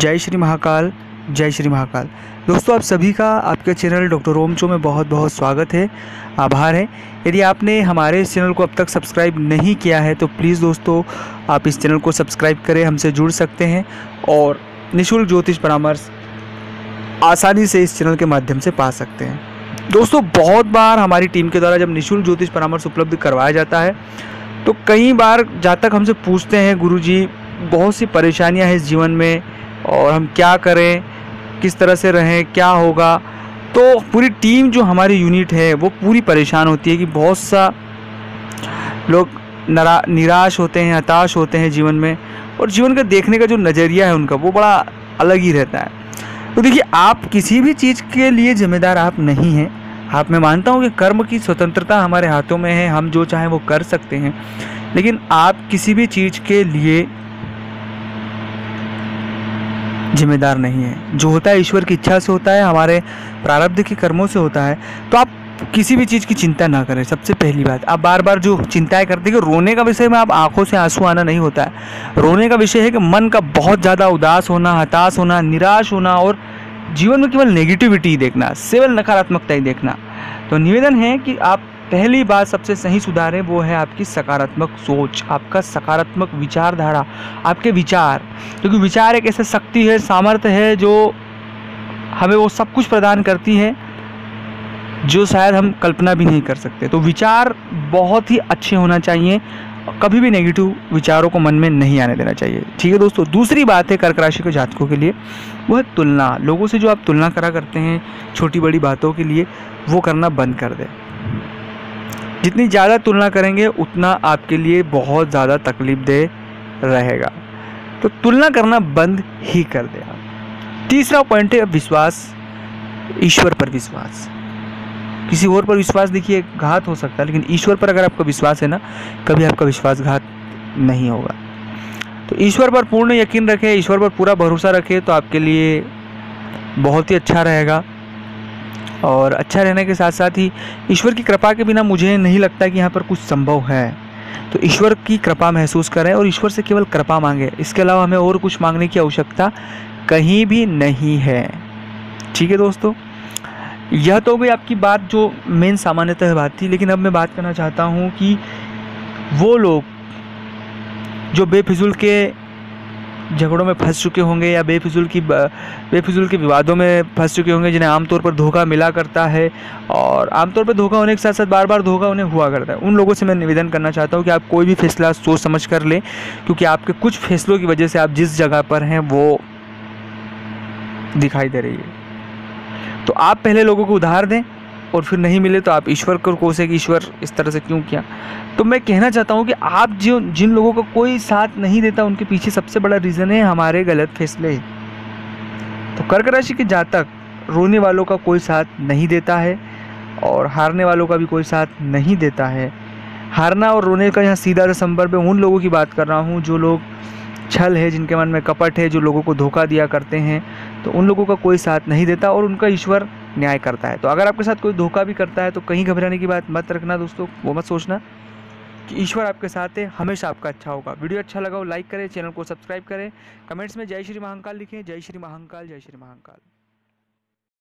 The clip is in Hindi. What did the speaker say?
जय श्री महाकाल, जय श्री महाकाल। दोस्तों, आप सभी का आपके चैनल डॉक्टर ओम चो में बहुत बहुत स्वागत है, आभार है। यदि आपने हमारे इस चैनल को अब तक सब्सक्राइब नहीं किया है तो प्लीज़ दोस्तों, आप इस चैनल को सब्सक्राइब करें, हमसे जुड़ सकते हैं और निशुल्क ज्योतिष परामर्श आसानी से इस चैनल के माध्यम से पा सकते हैं। दोस्तों, बहुत बार हमारी टीम के द्वारा जब निःशुल्क ज्योतिष परामर्श उपलब्ध करवाया जाता है तो कई बार जातक हमसे पूछते हैं, गुरुजी, बहुत सी परेशानियाँ हैं इस जीवन में और हम क्या करें? किस तरह से रहें? क्या होगा? तो पूरी टीम जो हमारी यूनिट है, वो पूरी परेशान होती है कि बहुत सा लोग नरा, निराश होते हैं, हताश होते हैं जीवन में। और जीवन का देखने का जो नज़रिया है उनका, वो बड़ा अलग ही रहता है। तो देखिए, आप किसी भी चीज़ के लिए जिम्मेदार आप नहीं हैं। आप, मैं मानता हूँ कि कर्म की स्वतंत्रता हमारे हाथों में है, हम जो चाहें वो कर सकते हैं। लेकिन आप किसी भी चीज़ के लिए जिम्मेदार नहीं है। जो होता है, ईश्वर की इच्छा से होता है, हमारे प्रारब्ध के कर्मों से होता है। तो आप किसी भी चीज़ की चिंता ना करें, सबसे पहली बात। आप बार बार जो चिंताएँ करते हैं कि रोने का विषय में आप आँखों से आँसू आना नहीं होता है। रोने का विषय है कि मन का बहुत ज़्यादा उदास होना, हताश होना, निराश होना और जीवन में केवल नेगेटिविटी देखना, केवल नकारात्मकता ही देखना। तो निवेदन है कि आप पहली बात सबसे सही सुधारें वो है आपकी सकारात्मक सोच, आपका सकारात्मक विचारधारा, आपके विचार। क्योंकि विचार एक ऐसे शक्ति है, सामर्थ्य है जो हमें वो सब कुछ प्रदान करती है, जो शायद हम कल्पना भी नहीं कर सकते। तो विचार बहुत ही अच्छे होना चाहिए, कभी भी नेगेटिव विचारों को मन में नहीं आने देना चाहिए। ठीक है दोस्तों, दूसरी बात है कर्क राशि के जातकों के लिए, वो है तुलना। लोगों से जो आप तुलना करा करते हैं छोटी बड़ी बातों के लिए, वो करना बंद कर दें। जितनी ज़्यादा तुलना करेंगे, उतना आपके लिए बहुत ज़्यादा तकलीफ़ दे रहेगा। तो तुलना करना बंद ही कर दे तीसरा पॉइंट है विश्वास, ईश्वर पर विश्वास। किसी और पर विश्वास देखिए, घात हो सकता है, लेकिन ईश्वर पर अगर आपका विश्वास है ना, कभी आपका विश्वासघात नहीं होगा। तो ईश्वर पर पूर्ण यकीन रखें, ईश्वर पर पूरा भरोसा रखें तो आपके लिए बहुत ही अच्छा रहेगा। और अच्छा रहने के साथ साथ ही ईश्वर की कृपा के बिना मुझे नहीं लगता कि यहाँ पर कुछ संभव है। तो ईश्वर की कृपा महसूस करें और ईश्वर से केवल कृपा मांगे। इसके अलावा हमें और कुछ मांगने की आवश्यकता कहीं भी नहीं है। ठीक है दोस्तों? यह तो गई आपकी बात जो मेन सामान्यतः बात थी, लेकिन अब मैं बात करना चाहता हूँ कि वो लोग जो बेफिजुल के झगड़ों में फंस चुके होंगे या बेफिजुल की बेफिजुल के विवादों में फंस चुके होंगे, जिन्हें आमतौर पर धोखा मिला करता है। और आमतौर पर धोखा होने के साथ साथ बार बार धोखा उन्हें हुआ करता है। उन लोगों से मैं निवेदन करना चाहता हूँ कि आप कोई भी फैसला सोच समझ कर लें, क्योंकि आपके कुछ फैसलों की वजह से आप जिस जगह पर हैं, वो दिखाई दे रही है। तो आप पहले लोगों को उधार दें और फिर नहीं मिले तो आप ईश्वर को कोसे कि ईश्वर इस तरह से क्यों किया? तो मैं कहना चाहता हूँ कि आप जो, जिन लोगों का को कोई साथ नहीं देता, उनके पीछे सबसे बड़ा रीज़न है हमारे गलत फैसले। तो कर्क राशि के जातक, रोने वालों का कोई साथ नहीं देता है और हारने वालों का भी कोई साथ नहीं देता है। हारना और रोने का यहाँ सीधा संपर्क में उन लोगों की बात कर रहा हूँ जो लोग छल है, जिनके मन में कपट है, जो लोगों को धोखा दिया करते हैं तो उन लोगों का कोई साथ नहीं देता और उनका ईश्वर न्याय करता है। तो अगर आपके साथ कोई धोखा भी करता है तो कहीं घबराने की बात मत रखना दोस्तों, वो मत सोचना कि ईश्वर आपके साथ है, हमेशा आपका अच्छा होगा। वीडियो अच्छा लगा हो, लाइक करें, चैनल को सब्सक्राइब करें। कमेंट्स में जय श्री महाकाल लिखें, जय श्री महाकाल, जय श्री महाकाल।